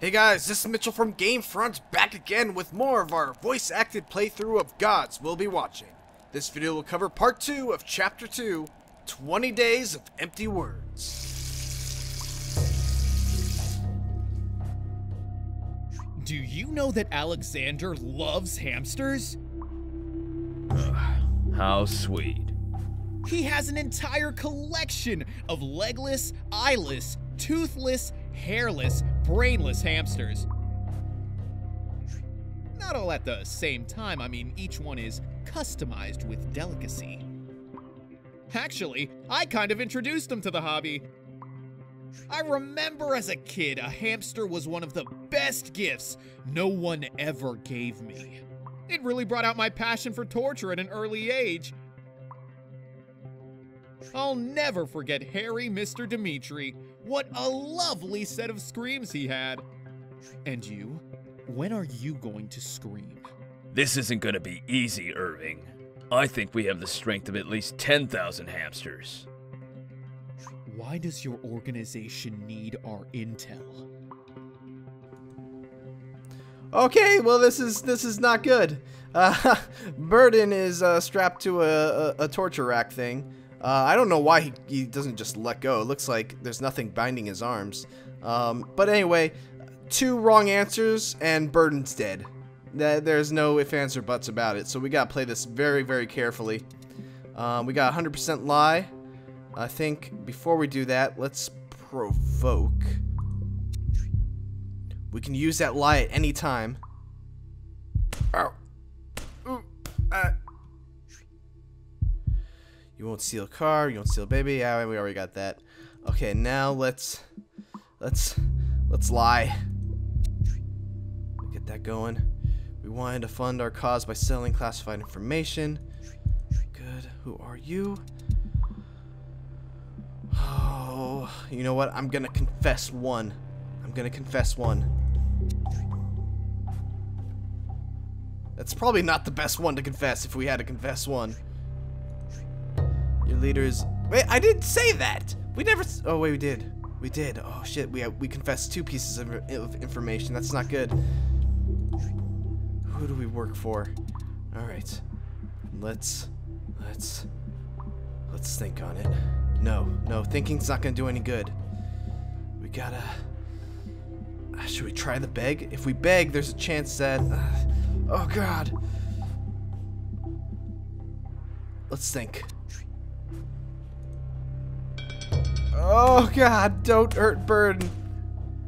Hey guys, this is Mitchell from Gamefront back again with more of our voice acted playthrough of Gods Will Be Watching. This video will cover part 2 of chapter 2 20 Days of Empty Words. Do you know that Alexander loves hamsters? How sweet. He has an entire collection of legless, eyeless, toothless, hairless, brainless hamsters. Not all at the same time, I mean, each one is customized with delicacy. Actually, I kind of introduced them to the hobby. I remember as a kid, a hamster was one of the best gifts no one ever gave me. It really brought out my passion for torture at an early age. I'll never forget hairy Mr. Dimitri. What a lovely set of screams he had. And you? When are you going to scream? This isn't gonna be easy, Irving. I think we have the strength of at least 10,000 hamsters. Why does your organization need our intel? Okay, well this is this is not good. Uh, Burden is uh, strapped to a, a, a, torture rack thing. Uh, I don't know why he, he doesn't just let go. It looks like there's nothing binding his arms. Um, but anyway, two wrong answers and Burden's dead. There's no ifs, ands, or buts about it. So we gotta play this very, very carefully. Um, we got 100% lie. I think before we do that, let's provoke. We can use that lie at any time. Ow. You won't steal a car, you won't steal a baby. Yeah, we already got that. Okay, now let's let's let's lie. Get that going. We wanted to fund our cause by selling classified information. Good. Who are you? Oh, you know what? I'm gonna confess one. I'm gonna confess one. That's probably not the best one to confess if we had to confess one. Your leaders. Wait, I didn't say that. We never. Oh wait, we did. We did. Oh shit, we we confessed two pieces of, of information. That's not good. Who do we work for? All right. Let's let's let's think on it. No, no, thinking's not gonna do any good. We gotta. Uh, should we try the beg? If we beg, there's a chance that. Uh, oh god. Let's think. Oh god, don't hurt Burden.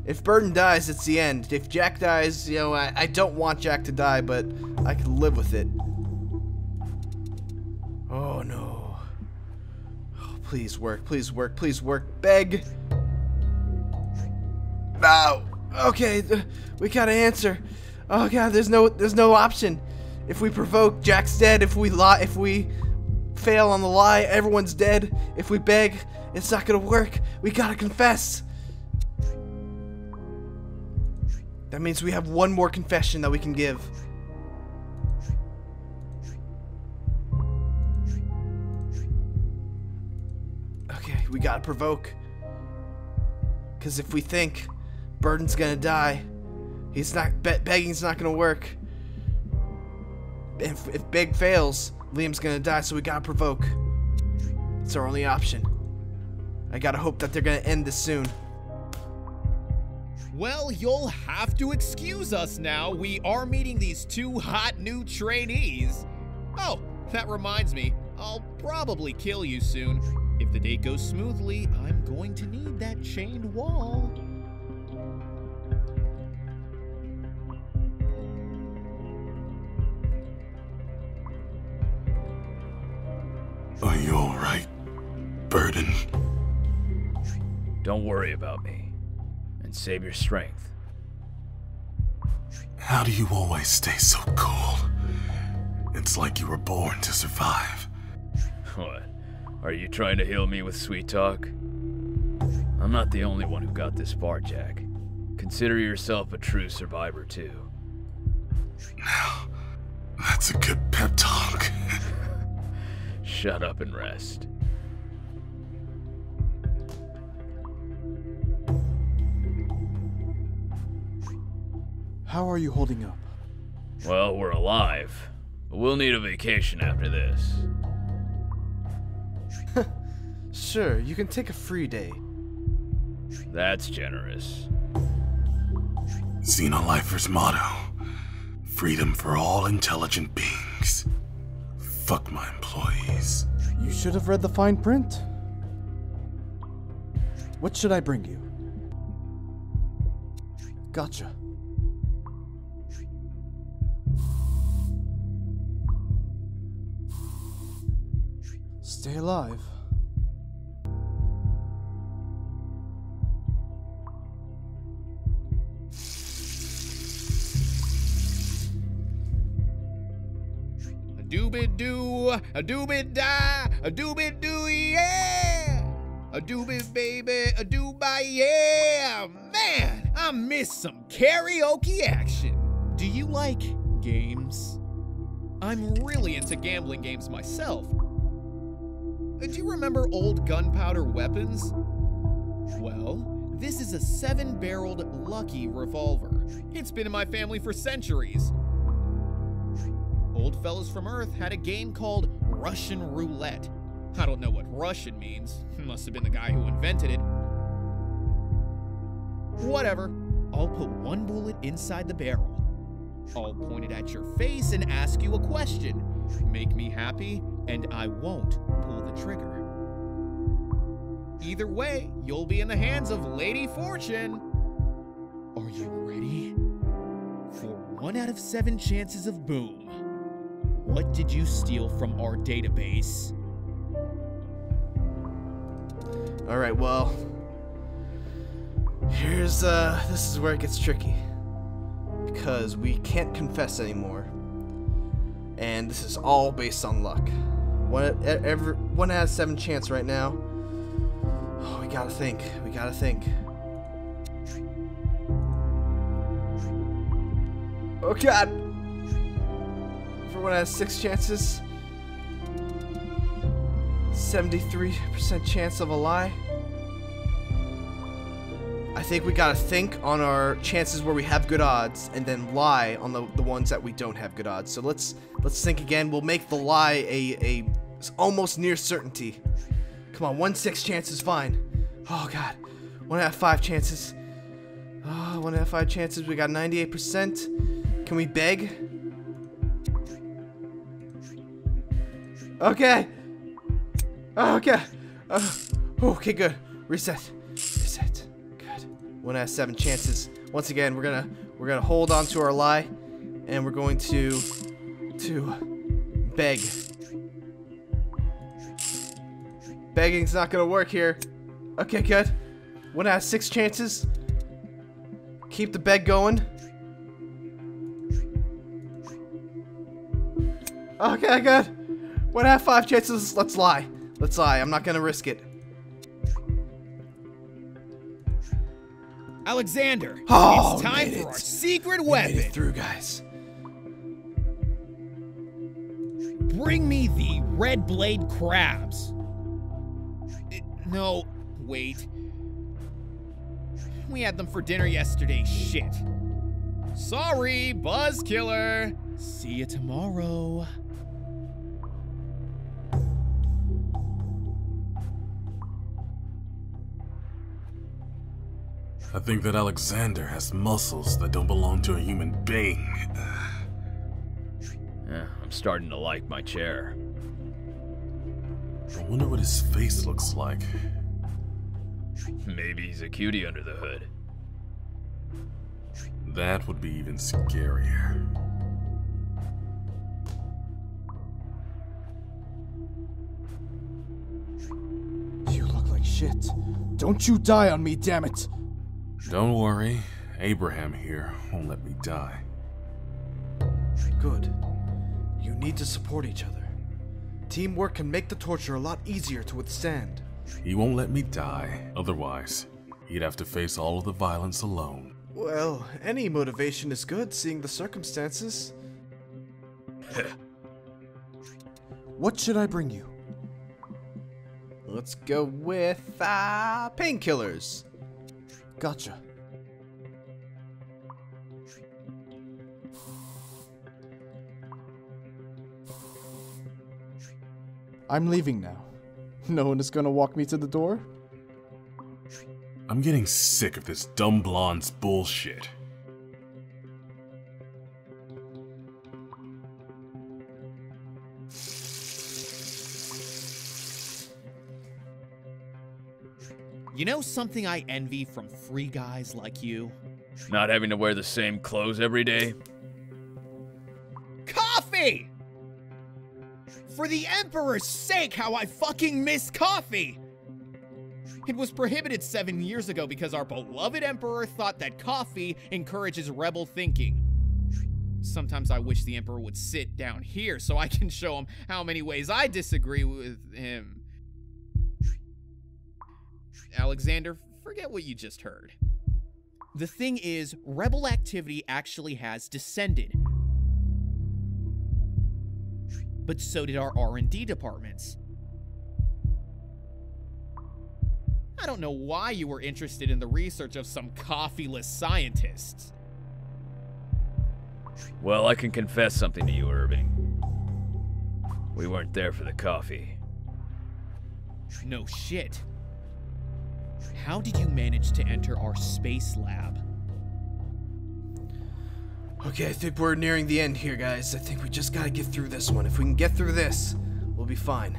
If Burden dies, it's the end. If Jack dies, you know, I, I don't want Jack to die, but I can live with it. Oh no. Oh, please work, please work, please work. Beg. No. Okay, we gotta answer. Oh god, there's no there's no option. If we provoke, Jack's dead. If we lie, if we fail on the lie, everyone's dead. If we beg, it's not gonna work. We gotta confess. That means we have one more confession that we can give. Okay, we gotta provoke. Because if we think Burden's gonna die, he's not, be begging's not gonna work. If, if Beg fails, Liam's gonna die, so we gotta provoke. It's our only option. I gotta hope that they're gonna end this soon. Well, you'll have to excuse us now. We are meeting these two hot new trainees. Oh, that reminds me, I'll probably kill you soon. If the date goes smoothly, I'm going to need that chained wall. Are you alright, Burden? Don't worry about me and save your strength. How do you always stay so cool? It's like you were born to survive. What? Are you trying to heal me with sweet talk? I'm not the only one who got this far, Jack. Consider yourself a true survivor, too. Now, that's a good pep talk. Shut up and rest. How are you holding up? Well, we're alive. But we'll need a vacation after this. Sure, you can take a free day. That's generous. Xenolifer's motto freedom for all intelligent beings. Fuck my employees. You should have read the fine print. What should I bring you? Gotcha. Stay alive. A doobie doo, a doobie die, a doobie doo, yeah! A doobie baby, a doobie, yeah! Man, I miss some karaoke action. Do you like games? I'm really into gambling games myself. Uh, Do you remember old gunpowder weapons? Well, this is a seven barreled Lucky revolver. It's been in my family for centuries. Old fellows from Earth had a game called Russian Roulette. I don't know what Russian means. Must have been the guy who invented it. Whatever. I'll put one bullet inside the barrel. I'll point it at your face and ask you a question. Make me happy, and I won't pull the trigger. Either way, you'll be in the hands of Lady Fortune. Are you ready? For one out of seven chances of boom. What did you steal from our database? All right, well, here's uh, this is where it gets tricky because we can't confess anymore, and this is all based on luck. One, every, one out of seven chance right now. Oh, we gotta think. We gotta think. Oh God! For one out of six chances. 73% chance of a lie. I think we gotta think on our chances where we have good odds, and then lie on the, the ones that we don't have good odds. So let's let's think again. We'll make the lie a, a almost near certainty. Come on, one six chance is fine. Oh god, one out of five chances. Oh, one out of five chances. We got 98%. Can we beg? Okay. Okay. Uh, okay, good. Reset. Reset. One out of seven chances. Once again, we're gonna we're gonna hold on to our lie, and we're going to to beg. Begging's not gonna work here. Okay, good. One out of six chances. Keep the beg going. Okay, good. One out of five chances. Let's lie. Let's lie. I'm not gonna risk it. Alexander, Oh, it's time for our it. secret We made weapon. it through, guys. Bring me the red blade crabs. No, wait. We had them for dinner yesterday. Shit. Sorry, Buzz Killer. See you tomorrow. I think that Alexander has muscles that don't belong to a human being. Eh, I'm starting to like my chair. I wonder what his face looks like. Maybe he's a cutie under the hood. That would be even scarier. You look like shit. Don't you die on me, damn it! Don't worry, Abraham here won't let me die. Good. You need to support each other. Teamwork can make the torture a lot easier to withstand. He won't let me die, otherwise, he'd have to face all of the violence alone. Well, any motivation is good, seeing the circumstances. What should I bring you? Let's go with uh, painkillers. Gotcha. I'm leaving now. No one is gonna walk me to the door? I'm getting sick of this dumb blonde's bullshit. You know something I envy from free guys like you? Not having to wear the same clothes every day? Coffee! For the Emperor's sake, how I fucking miss coffee! It was prohibited seven years ago because our beloved Emperor thought that coffee encourages rebel thinking. Sometimes I wish the Emperor would sit down here so I can show him how many ways I disagree with him. Alexander, forget what you just heard. The thing is, rebel activity actually has descended. But so did our R&D departments. I don't know why you were interested in the research of some coffeeless scientists. Well, I can confess something to you, Irving. We weren't there for the coffee. No shit. How did you manage to enter our space lab? Okay, I think we're nearing the end here, guys. I think we just gotta get through this one. If we can get through this, we'll be fine.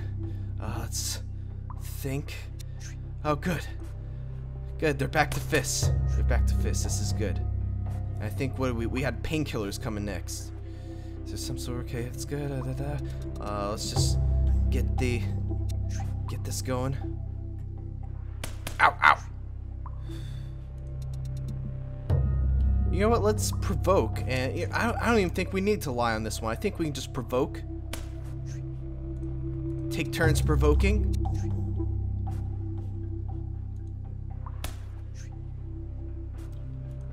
Uh, let's think. Oh, good. Good, they're back to fists. They're back to fists. This is good. I think what we we had painkillers coming next. Is there some sort? of, Okay, that's good. Uh, let's just get the get this going. You know what? Let's provoke, and I don't, I don't even think we need to lie on this one. I think we can just provoke. Take turns provoking.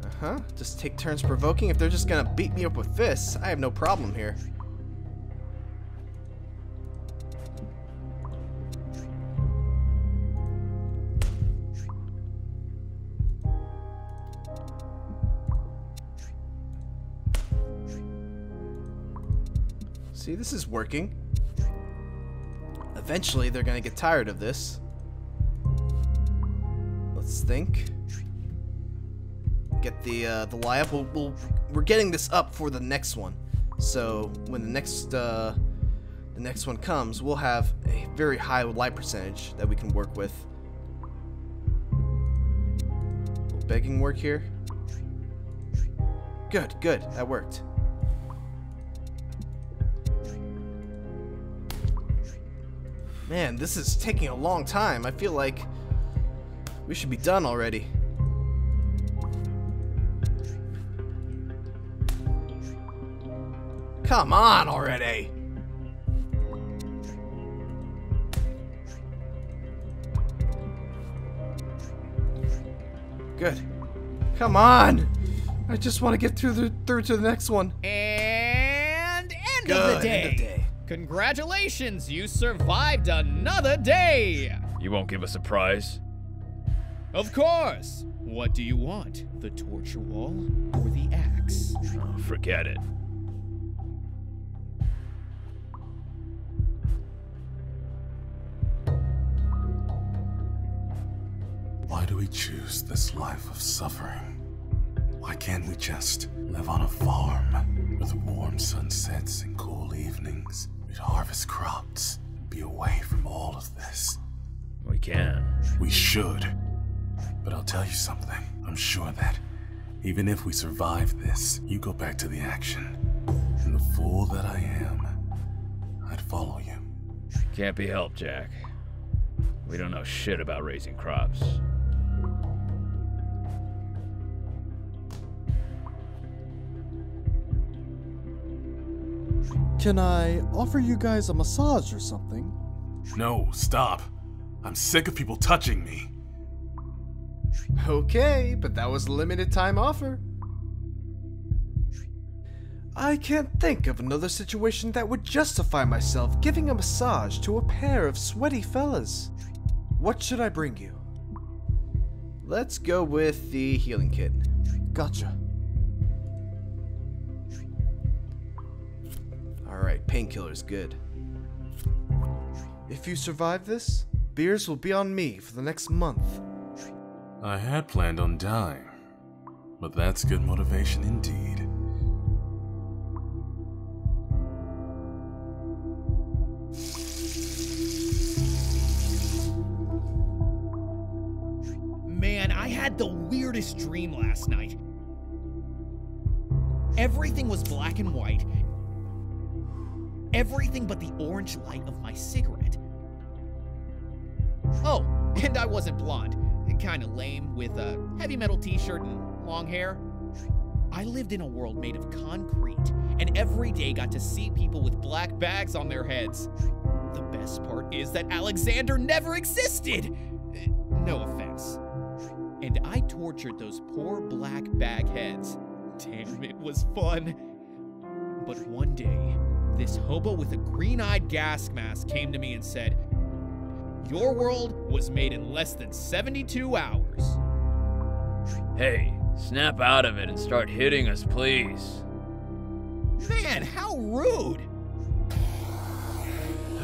Uh huh. Just take turns provoking. If they're just gonna beat me up with fists, I have no problem here. See, this is working. Eventually, they're gonna get tired of this. Let's think. Get the uh, the lie up. We'll, we'll, we're getting this up for the next one. So when the next uh, the next one comes, we'll have a very high light percentage that we can work with. Begging work here? Good, good. That worked. Man, this is taking a long time. I feel like we should be done already. Come on already! Good. Come on! I just want to get through the through to the next one. And end Good. of the day. End of day. Congratulations, you survived another day. You won't give us a prize? Of course. What do you want? The torture wall or the axe? Oh, forget it. Why do we choose this life of suffering? Why can't we just live on a farm with warm sunsets and cool evenings? We'd harvest crops, be away from all of this. We can. We should. But I'll tell you something. I'm sure that even if we survive this, you go back to the action. And the fool that I am, I'd follow you. Can't be helped, Jack. We don't know shit about raising crops. Can I offer you guys a massage or something? No, stop. I'm sick of people touching me. Okay, but that was a limited time offer. I can't think of another situation that would justify myself giving a massage to a pair of sweaty fellas. What should I bring you? Let's go with the healing kit. Gotcha. Alright, painkiller's good. If you survive this, beers will be on me for the next month. I had planned on dying, but that's good motivation indeed. Man, I had the weirdest dream last night. Everything was black and white. Everything but the orange light of my cigarette. Oh, and I wasn't blonde. Kinda lame, with a heavy metal t shirt and long hair. I lived in a world made of concrete, and every day got to see people with black bags on their heads. The best part is that Alexander never existed! No offense. And I tortured those poor black bag heads. Damn, it was fun. But one day, this hobo with a green eyed gas mask came to me and said, Your world was made in less than 72 hours. Hey, snap out of it and start hitting us, please. Man, how rude!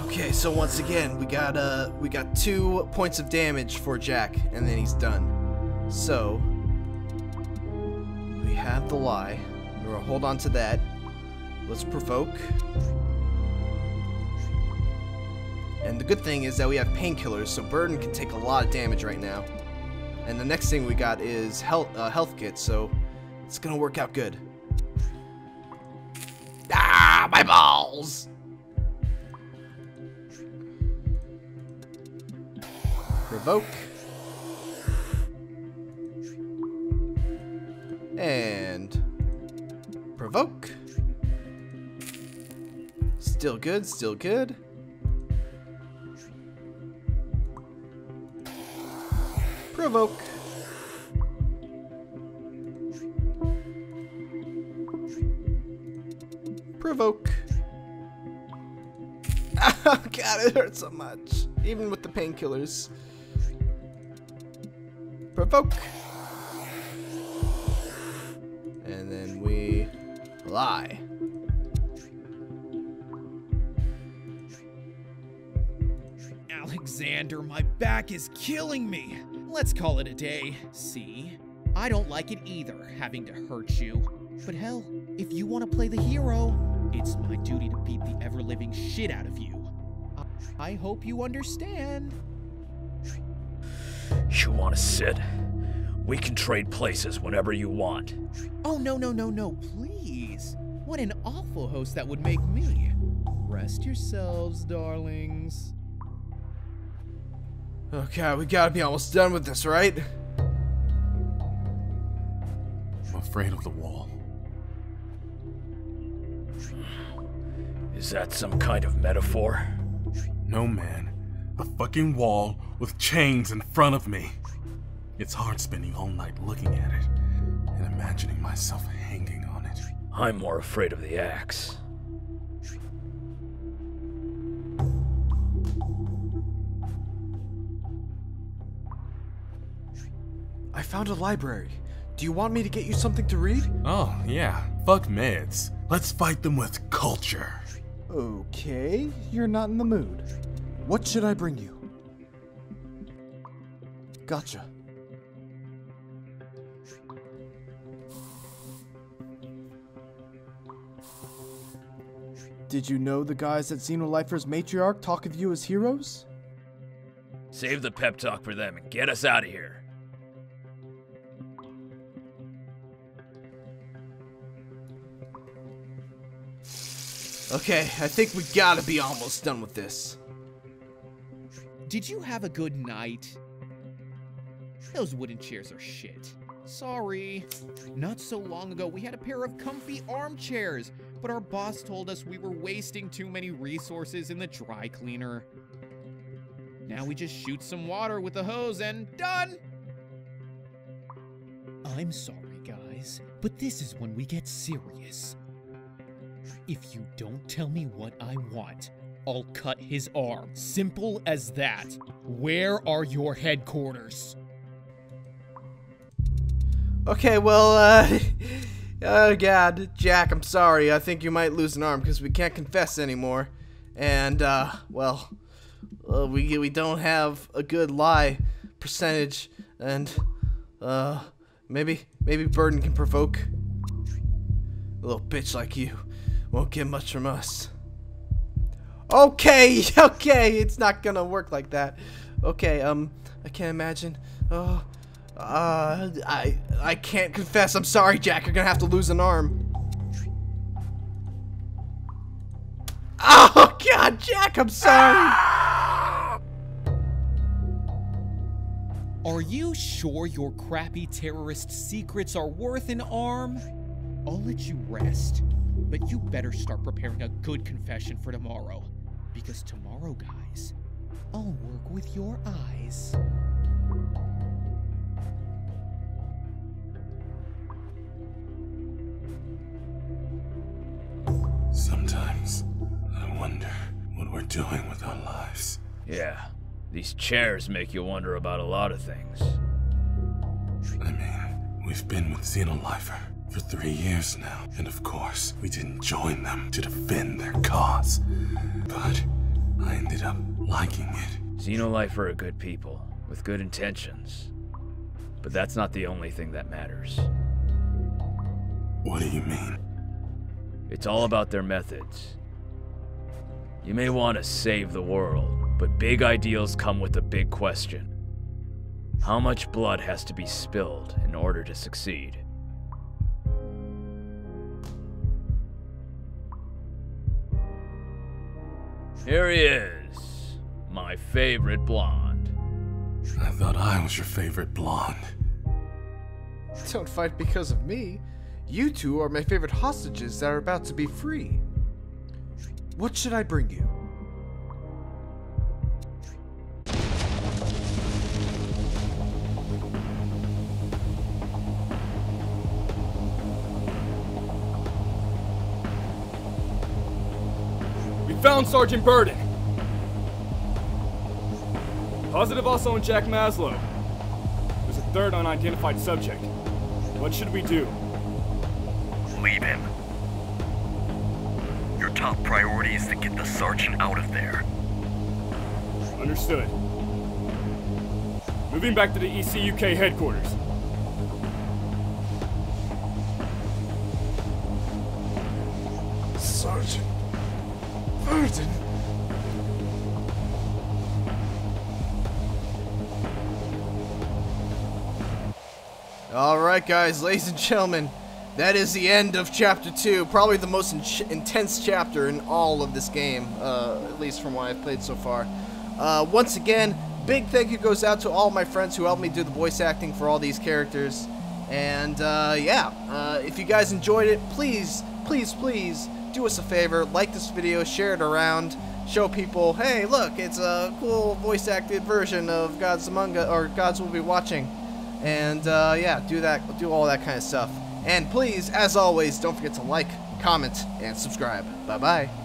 Okay, so once again, we got uh we got two points of damage for Jack, and then he's done. So we have the lie. We're gonna hold on to that. Let's provoke. And the good thing is that we have painkillers, so Burden can take a lot of damage right now. And the next thing we got is health uh, health kit, so it's gonna work out good. Ah, my balls! Provoke. And provoke. Still good, still good. Provoke. Provoke. Oh god, it hurts so much. Even with the painkillers. Provoke. And then we lie. Back is killing me. Let's call it a day. See? I don't like it either, having to hurt you. But hell, if you want to play the hero, it's my duty to beat the ever living shit out of you. I hope you understand. You want to sit? We can trade places whenever you want. Oh, no, no, no, no, please. What an awful host that would make me. Rest yourselves, darlings. Okay, we gotta be almost done with this, right? I'm afraid of the wall. Is that some kind of metaphor? No, man. A fucking wall with chains in front of me. It's hard spending all night looking at it and imagining myself hanging on it. I'm more afraid of the axe. Found a library. Do you want me to get you something to read? Oh, yeah. Fuck meds. Let's fight them with culture. Okay, you're not in the mood. What should I bring you? Gotcha. Did you know the guys at Xenolifers Matriarch talk of you as heroes? Save the pep talk for them and get us out of here. Okay, I think we gotta be almost done with this. Did you have a good night? Those wooden chairs are shit. Sorry. Not so long ago, we had a pair of comfy armchairs, but our boss told us we were wasting too many resources in the dry cleaner. Now we just shoot some water with a hose and done! I'm sorry, guys, but this is when we get serious. If you don't tell me what I want, I'll cut his arm. Simple as that. Where are your headquarters? Okay, well, uh. Oh, God. Jack, I'm sorry. I think you might lose an arm because we can't confess anymore. And, uh, well, uh, we we don't have a good lie percentage, and uh, maybe maybe Burden can provoke. A little bitch like you won't get much from us. Okay, okay, it's not gonna work like that. Okay, um, I can't imagine. Oh, uh, I I can't confess. I'm sorry, Jack. You're gonna have to lose an arm. Oh God, Jack, I'm sorry. Are you sure your crappy terrorist secrets are worth an arm? I'll let you rest, but you better start preparing a good confession for tomorrow. Because tomorrow, guys, I'll work with your eyes. Sometimes I wonder what we're doing with our lives. Yeah, these chairs make you wonder about a lot of things. I mean, we've been with Xenolifer for three years now, and of course, we didn't join them to defend their cause. But I ended up liking it. Xenolife are a good people, with good intentions. But that's not the only thing that matters. What do you mean? It's all about their methods. You may want to save the world, but big ideals come with a big question. How much blood has to be spilled in order to succeed? Here he is, my favorite blonde. I thought I was your favorite blonde. Don't fight because of me. You two are my favorite hostages that are about to be free. What should I bring you? Found Sergeant Burden. Positive also on Jack Maslow. There's a third unidentified subject. What should we do? Leave him. Your top priority is to get the sergeant out of there. Understood. Moving back to the ECUK headquarters. All right, guys, ladies and gentlemen, that is the end of chapter two. Probably the most in- intense chapter in all of this game, uh, at least from what I've played so far. Uh, once again, big thank you goes out to all my friends who helped me do the voice acting for all these characters. And uh, yeah, uh, if you guys enjoyed it, please, please, please do us a favor, like this video, share it around, show people, hey, look, it's a cool voice acted version of Gods Among Us, or Gods Will Be Watching. And uh, yeah, do that, do all that kind of stuff. And please, as always, don't forget to like, comment, and subscribe. Bye bye.